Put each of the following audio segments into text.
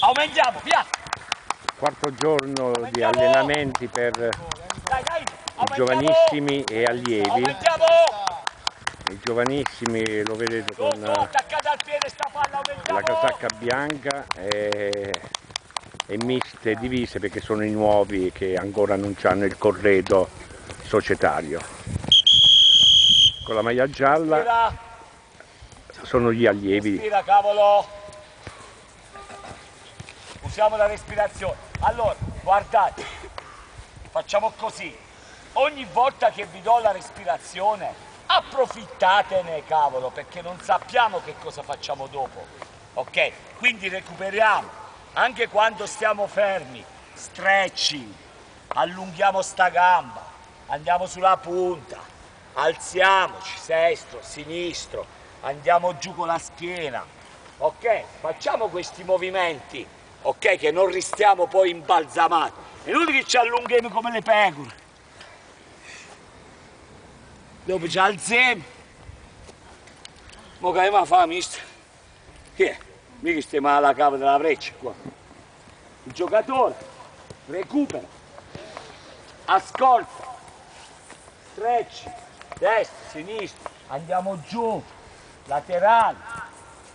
Aumentiamo, via! Quarto giorno di allenamenti per Dai, dai! i Aumentiamo! giovanissimi e allievi. Aumentiamo! I giovanissimi lo vedete con aumentiamo! la casacca bianca e, e miste divise perché sono i nuovi che ancora non hanno il corredo societario. Con la maglia gialla sono gli allievi. respira, cavolo! Usiamo la respirazione. Allora, guardate, facciamo così. Ogni volta che vi do la respirazione, approfittatene, cavolo, perché non sappiamo che cosa facciamo dopo. Ok? Quindi recuperiamo. Anche quando stiamo fermi, stretching, allunghiamo sta gamba, andiamo sulla punta, alziamoci, destro, sinistro, andiamo giù con la schiena. Ok? Facciamo questi movimenti, ok? Che non restiamo poi imbalzamati. È inutile che ci allunghiamo come le pecore. Dopo ci alziamo. Mo che ma fa, mister? Che è? Mica stiamo alla cava della freccia qua. Il giocatore recupera, ascolta, stretch, destra, sinistra, andiamo giù, laterali,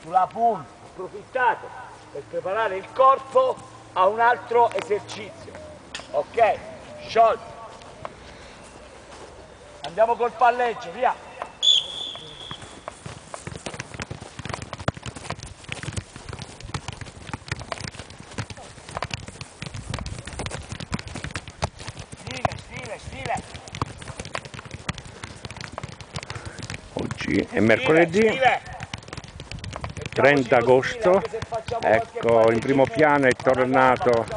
sulla punta, approfittate per preparare il corpo a un altro esercizio. Ok? Sciolto. Andiamo col palleggio, via. Stile, stile, stile. Oggi è mercoledì Stile, stile. 30 agosto. Ecco, in primo piano è tornato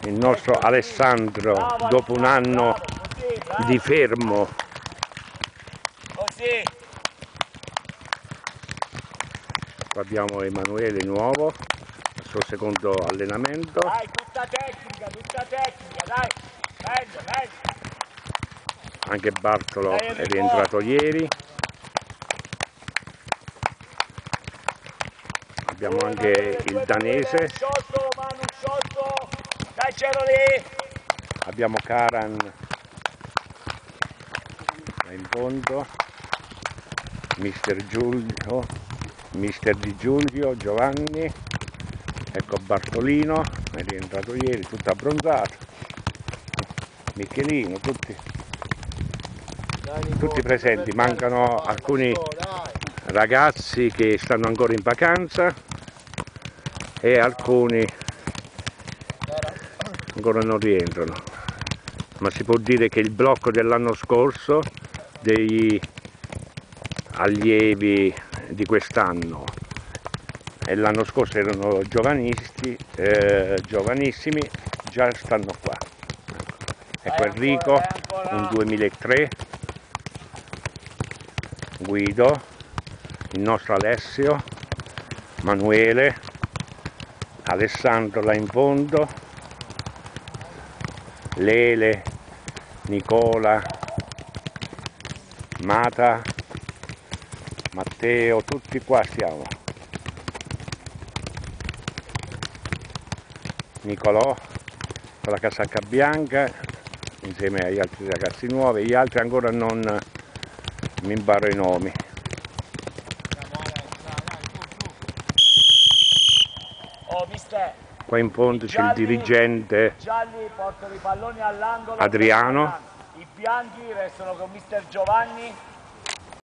il nostro Alessandro dopo un anno di fermo. Qua abbiamo Emanuele nuovo, il suo secondo allenamento. Dai, tutta tecnica, tutta tecnica, dai. Meglio, meglio. Anche Bartolo è rientrato ieri. Abbiamo anche il danese, abbiamo Karan. In fondo, Mister Giulio, Mister Di Giulio, Giovanni, ecco Bartolino, è rientrato ieri, tutto abbronzato, Michelino, tutti, tutti presenti, mancano alcuni ragazzi che stanno ancora in vacanza e alcuni ancora non rientrano. Ma si può dire che il blocco dell'anno scorso degli allievi di quest'anno e l'anno scorso erano giovanisti, eh, giovanissimi, già stanno qua. Ecco Enrico, un 2003, Guido, il nostro Alessio, Manuele, Alessandro là in fondo, Lele, Nicola, Mata, Matteo, tutti qua stiamo. Nicolò con la casacca bianca insieme agli altri ragazzi nuovi, gli altri ancora non mi imparo i nomi. Oh, mister. Qua in fondo c'è il dirigente Gialli portano i palloni all'angolo. Adriano. I bianchi restano con mister Giovanni